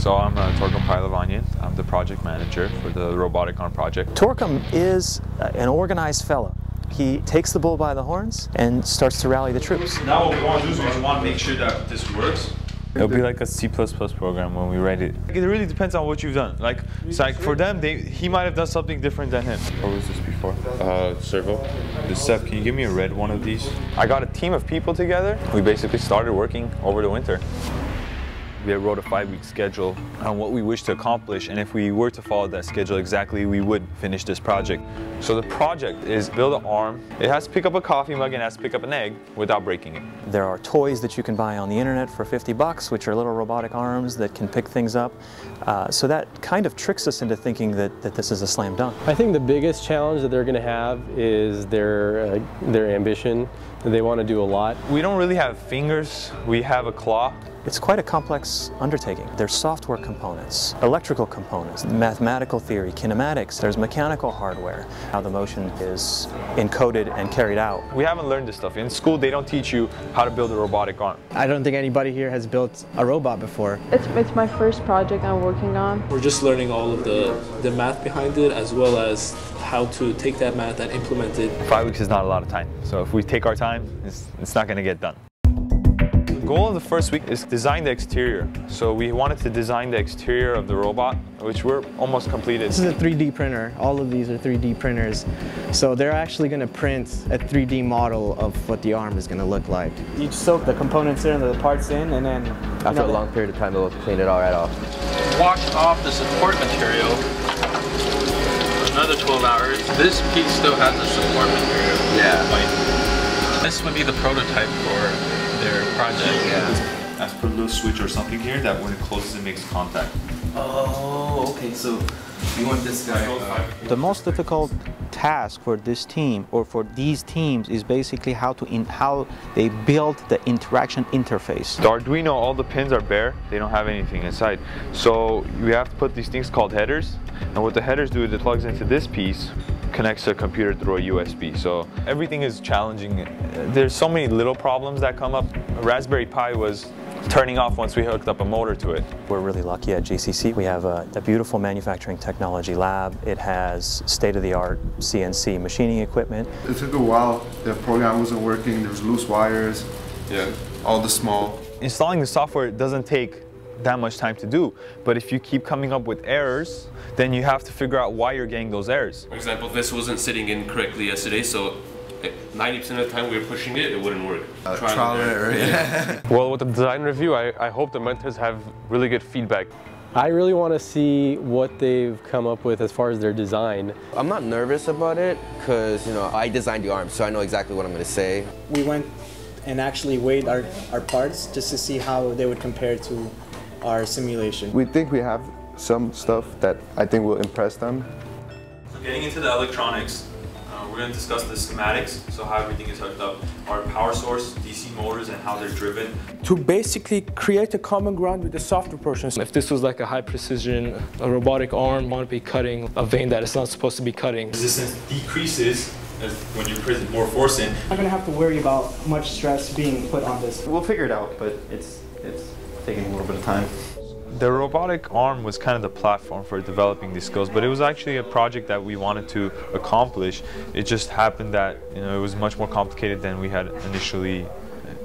So I'm uh, Torgum Pailavanyan. I'm the project manager for the robotic arm project. Torgum is uh, an organized fellow. He takes the bull by the horns and starts to rally the troops. Now what we want to do is we want to make sure that this works. It'll be like a C++ program when we write it. It really depends on what you've done. Like, it's like for them, they, he might have done something different than him. What was this before? Uh, servo. The Seth, can you give me a red one of these? I got a team of people together. We basically started working over the winter. We wrote a five-week schedule on what we wish to accomplish, and if we were to follow that schedule exactly, we would finish this project. So the project is build an arm. It has to pick up a coffee mug and has to pick up an egg without breaking it. There are toys that you can buy on the internet for 50 bucks, which are little robotic arms that can pick things up. Uh, so that kind of tricks us into thinking that, that this is a slam dunk. I think the biggest challenge that they're going to have is their, uh, their ambition. They want to do a lot. We don't really have fingers. We have a claw. It's quite a complex undertaking. There's software components, electrical components, mathematical theory, kinematics, there's mechanical hardware, how the motion is encoded and carried out. We haven't learned this stuff. In school, they don't teach you how to build a robotic arm. I don't think anybody here has built a robot before. It's, it's my first project I'm working on. We're just learning all of the, the math behind it as well as how to take that math and implement it. Five weeks is not a lot of time. So if we take our time, it's, it's not going to get done The goal of the first week is design the exterior. So we wanted to design the exterior of the robot, which we're almost completed. This is a 3D printer. All of these are 3D printers. So they're actually going to print a 3D model of what the arm is going to look like. You soak the components in, the parts in, and then... After know, a long period of time, they'll clean it all right off. Wash off the support material another 12 hours. This piece still has the support material. Yeah. This would be the prototype for their project. Yeah. As per little switch or something here that when it closes it makes contact. Oh, okay. So you want this guy. Uh, the most difficult task for this team or for these teams is basically how to in how they build the interaction interface. The Arduino, all the pins are bare. They don't have anything inside. So we have to put these things called headers. And what the headers do is it plugs into this piece connects to a computer through a USB. So everything is challenging. There's so many little problems that come up. A Raspberry Pi was turning off once we hooked up a motor to it. We're really lucky at GCC. We have a, a beautiful manufacturing technology lab. It has state-of-the-art CNC machining equipment. It took a while. The program wasn't working. There was loose wires. Yeah. All the small. Installing the software doesn't take that much time to do. But if you keep coming up with errors, then you have to figure out why you're getting those errors. For example, this wasn't sitting in correctly yesterday, so 90% of the time we were pushing it, it wouldn't work. Uh, trial and error, yeah. well, with the design review, I, I hope the mentors have really good feedback. I really want to see what they've come up with as far as their design. I'm not nervous about it because, you know, I designed the arm, so I know exactly what I'm going to say. We went and actually weighed our, our parts just to see how they would compare to our simulation. We think we have some stuff that I think will impress them. So getting into the electronics, we're going to discuss the schematics, so how everything is hooked up, our power source, DC motors, and how they're driven. To basically create a common ground with the software portions. If this was like a high precision, a robotic arm might be cutting a vein that it's not supposed to be cutting. Resistance decreases as when you put more force in. I'm going to have to worry about much stress being put on this. We'll figure it out, but it's, it's taking a little bit of time. The robotic arm was kind of the platform for developing these skills, but it was actually a project that we wanted to accomplish. It just happened that you know it was much more complicated than we had initially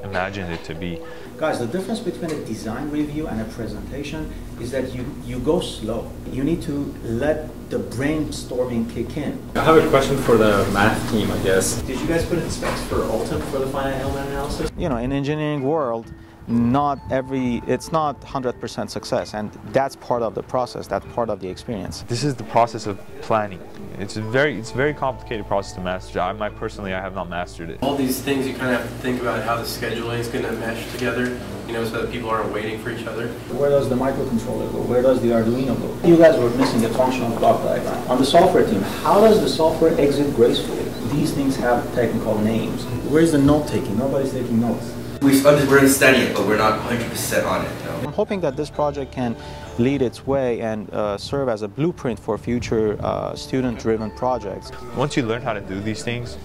imagined it to be. Guys, the difference between a design review and a presentation is that you, you go slow. You need to let the brainstorming kick in. I have a question for the math team, I guess. Did you guys put in specs for Ultim for the finite element analysis? You know, in engineering world, not every it's not 100% success and that's part of the process that's part of the experience. This is the process of planning. It's a very it's a very complicated process to master. I might personally i have not mastered it. All these things you kind of have to think about how the scheduling is going to mesh together you know so that people aren't waiting for each other. Where does the microcontroller go? Where does the arduino go? You guys were missing the functional block diagram. On the software team how does the software exit gracefully? These things have technical names. Where's the note taking? Nobody's taking notes we we're understanding it, but we're not 100% on it. I'm hoping that this project can lead its way and uh, serve as a blueprint for future uh, student-driven projects. Once you learn how to do these things,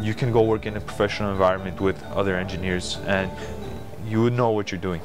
you can go work in a professional environment with other engineers and you would know what you're doing.